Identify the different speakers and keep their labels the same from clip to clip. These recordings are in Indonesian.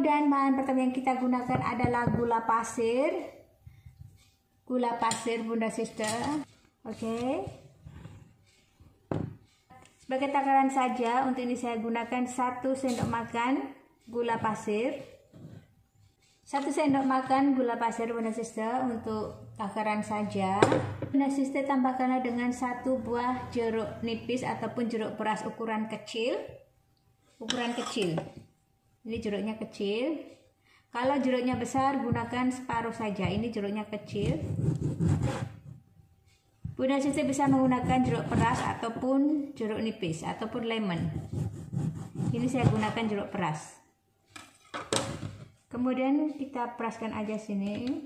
Speaker 1: dan bahan pertama yang kita gunakan adalah gula pasir. Gula pasir Bunda Sister. Oke. Okay. Sebagai takaran saja, untuk ini saya gunakan 1 sendok makan gula pasir. 1 sendok makan gula pasir Bunda Sister untuk takaran saja. Bunda Sister tambahkanlah dengan satu buah jeruk nipis ataupun jeruk peras ukuran kecil. Ukuran kecil. Ini jeruknya kecil. Kalau jeruknya besar gunakan separuh saja. Ini jeruknya kecil. Bunda Sisi bisa menggunakan jeruk peras ataupun jeruk nipis ataupun lemon. Ini saya gunakan jeruk peras. Kemudian kita peraskan aja sini.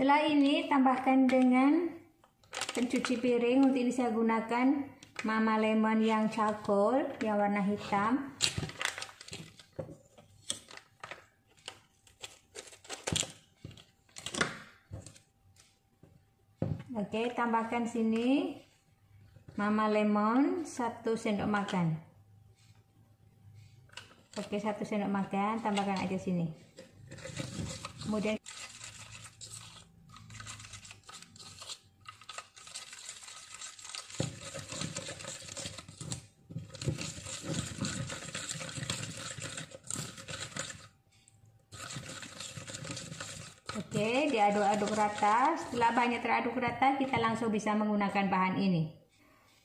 Speaker 1: Setelah ini tambahkan dengan pencuci piring. Untuk ini saya gunakan Mama Lemon yang charcoal yang warna hitam. Oke, tambahkan sini Mama Lemon satu sendok makan. Oke, satu sendok makan, tambahkan aja sini. Kemudian Oke, diaduk-aduk rata. Setelah banyak teraduk rata, kita langsung bisa menggunakan bahan ini.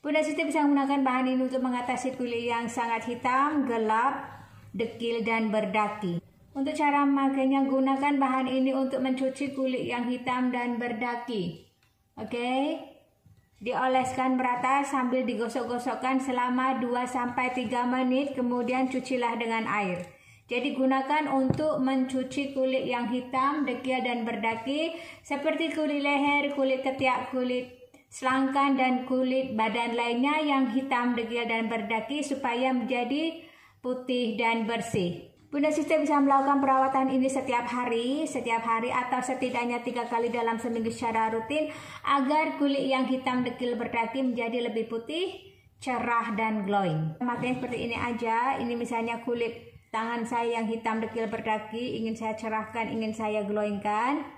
Speaker 1: Bunda Siti bisa menggunakan bahan ini untuk mengatasi kulit yang sangat hitam, gelap, dekil, dan berdaki. Untuk cara memakainya, gunakan bahan ini untuk mencuci kulit yang hitam dan berdaki. Oke, dioleskan merata sambil digosok-gosokkan selama 2-3 menit, kemudian cucilah dengan air. Jadi gunakan untuk mencuci kulit yang hitam, dekil dan berdaki seperti kulit leher, kulit ketiak, kulit selangkan dan kulit badan lainnya yang hitam, dekil dan berdaki supaya menjadi putih dan bersih. Bunda Sister bisa melakukan perawatan ini setiap hari, setiap hari atau setidaknya tiga kali dalam seminggu secara rutin agar kulit yang hitam, dekil, berdaki menjadi lebih putih, cerah dan glowing. Makanya seperti ini aja. Ini misalnya kulit tangan saya yang hitam dekil berdaki ingin saya cerahkan, ingin saya glowingkan.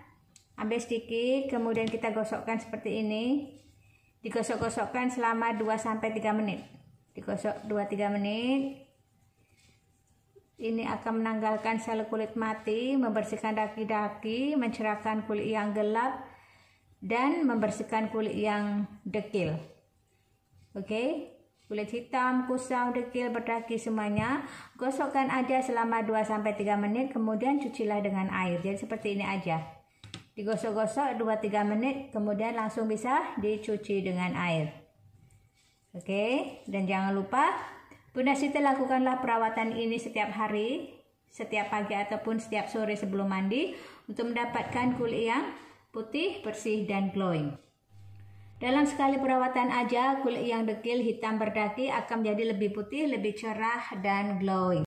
Speaker 1: Ambil sedikit, kemudian kita gosokkan seperti ini. Digosok-gosokkan selama 2-3 menit. Digosok 2-3 menit. Ini akan menanggalkan sel kulit mati, membersihkan daki-daki, mencerahkan kulit yang gelap, dan membersihkan kulit yang dekil. Oke. Okay? Kulit hitam, kusam, dekil, berdaki semuanya. Gosokkan aja selama 2-3 menit, kemudian cucilah dengan air. Jadi seperti ini aja. Digosok-gosok 2-3 menit, kemudian langsung bisa dicuci dengan air. Oke, dan jangan lupa Bunda Siti lakukanlah perawatan ini setiap hari, setiap pagi ataupun setiap sore sebelum mandi untuk mendapatkan kulit yang putih, bersih, dan glowing. Dalam sekali perawatan aja, kulit yang dekil hitam berdaki akan menjadi lebih putih, lebih cerah, dan glowing.